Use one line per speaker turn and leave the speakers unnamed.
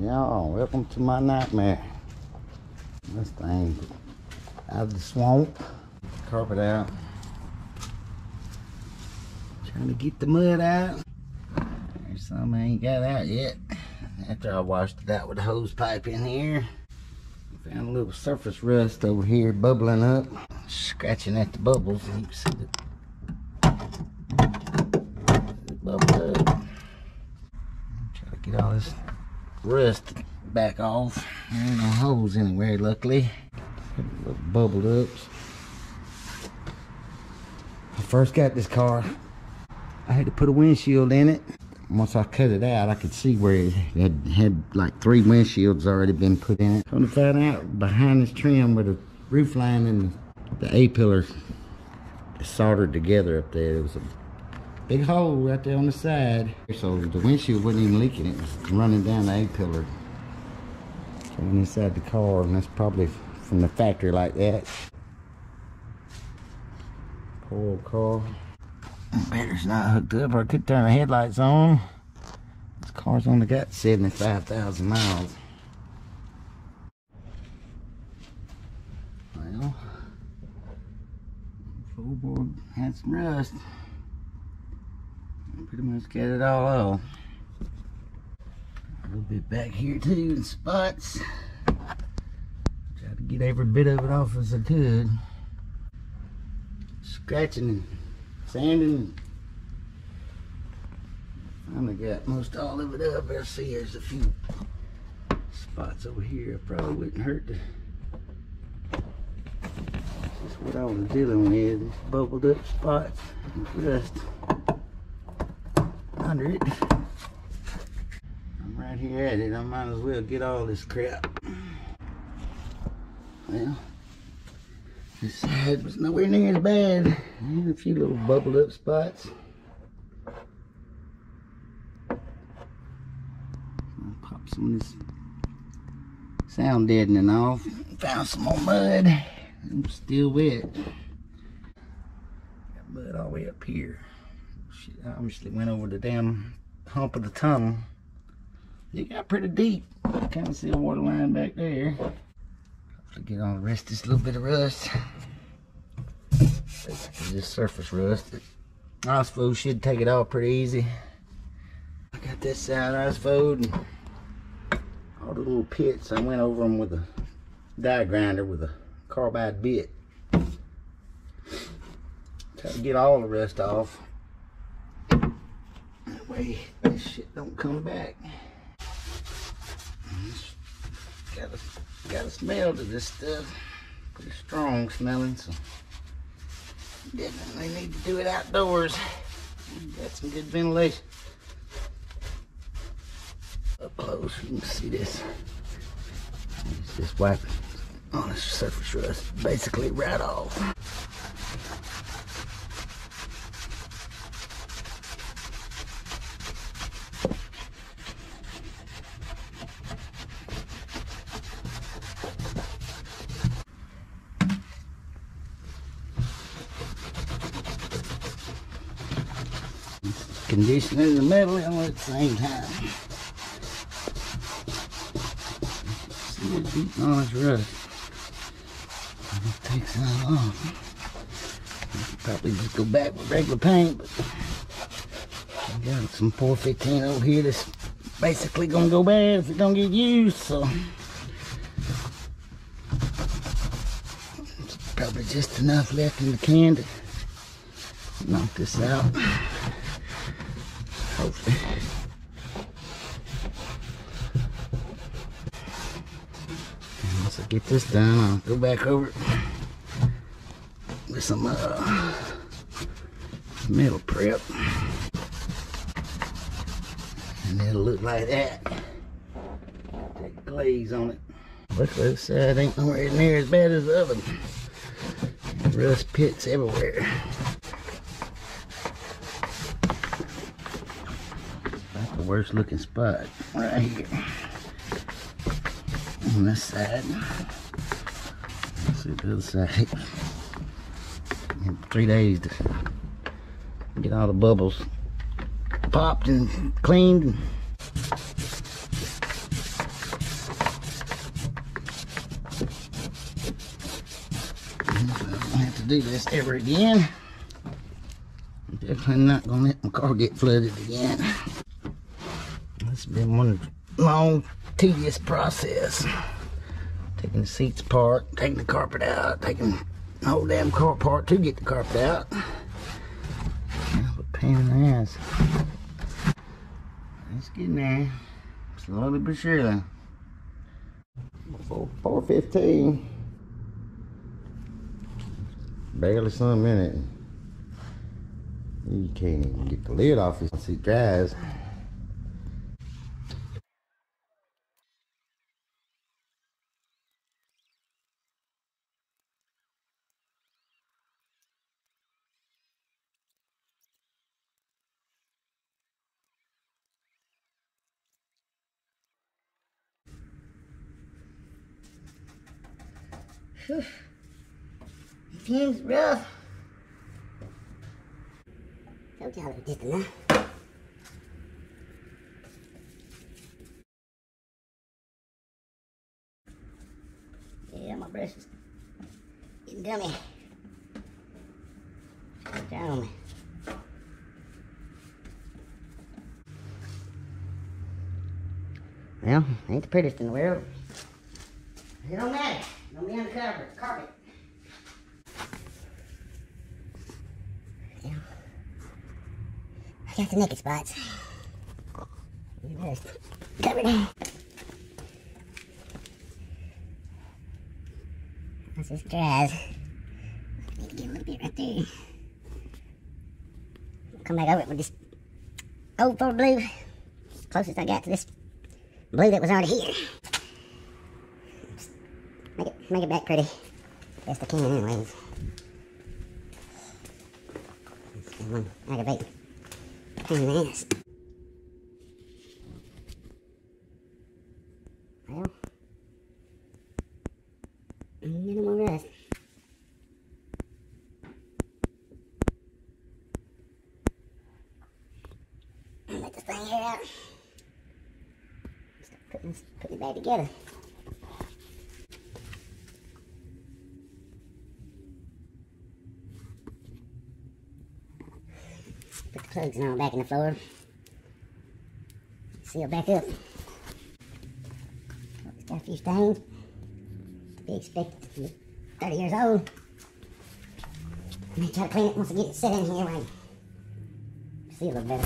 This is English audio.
Y'all, welcome to my nightmare. This thing out of the swamp. Carpet out. Trying to get the mud out. There's some I ain't got out yet. After I washed it out with the hose pipe in here. Found a little surface rust over here bubbling up. Scratching at the bubbles. You can see the bubble up. Try to get all this rust back off. There ain't no holes anywhere, luckily. Bubbled up. I first got this car, I had to put a windshield in it. Once I cut it out, I could see where it had, had like three windshields already been put in it. Come to find out, behind this trim where the roof line and the A-pillar soldered together up there, was a big hole right there on the side. So the windshield wasn't even leaking, it was running down the A-pillar. Coming inside the car, and that's probably from the factory like that. Poor old car. Battery's not hooked up, I could turn the headlights on. This car's only got 75,000 miles. Well, floorboard had some rust pretty much got it all off. A little bit back here too in spots. Tried to get every bit of it off as I could. Scratching and sanding. Finally got most all of it up. I see there's a few spots over here. It probably wouldn't hurt to what I was dealing with, bubbled up spots just. I'm right here at it. I might as well get all this crap. Well, this side was nowhere near as bad. And a few little bubble up spots. Pop some of this sound deadening off. Found some more mud. I'm still wet. Got mud all the way up here. I obviously went over the damn hump of the tunnel. It got pretty deep. Kind of see a water line back there. Hopefully get on the rest of this little bit of rust. Just surface rust. Ospho should take it off pretty easy. I got this side Ospho and all the little pits. I went over them with a die grinder with a carbide bit. Try to get all the rust off. Way this shit don't come back. Got a, got a smell to this stuff. Pretty strong smelling, so definitely need to do it outdoors. Got some good ventilation. Up close, you can see this. It's just wiping on the surface rust, basically right off. Conditioning the metal all at the same time. See it beating on its rust. It takes that off. Probably just go back with regular paint, but I got some POR-15 over here that's basically gonna go bad if it don't get used, so it's probably just enough left in the can to knock this out. Hopefully. And once I get this done, I'll go back over with some uh, metal prep. And it'll look like that. That glaze on it. Look Luckily this side ain't nowhere near as bad as the oven. Rust pits everywhere. worst looking spot right here on this side. Let's see the other side. In three days to get all the bubbles popped and cleaned.
I have to do this ever again. I'm definitely not gonna let my car get flooded again. Has been one long, tedious process. Taking the seats apart, taking the carpet out, taking the whole damn car apart to get the carpet out. Yeah, but pain in the ass. It's getting there. Slowly but surely. POR-15. Barely some minute. You can't even get the lid off once it dries. Whew. It seems rough. It was just enough. Yeah, my brush is getting dummy. Down on me. Well, ain't the prettiest in the world. It don't matter. Don't be on the carpet. carpet. Yeah. I got the naked spots. There's covered. This is dries. Need to get a little bit right there. Come back over it with this old Ford blue. Closest I got to this blue that was already here. Make it, make it back pretty. Best I can anyways. It's one aggravate. Pain in the ass. Well. Minimal rest. Let this thing here out. Start putting, putting it back together. Plugs all back in the floor. Seal back up. It's got a few stains. To be expected. 30 years old. Let me try to clean it once I get it set in here. Right. See a little better.